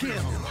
kill!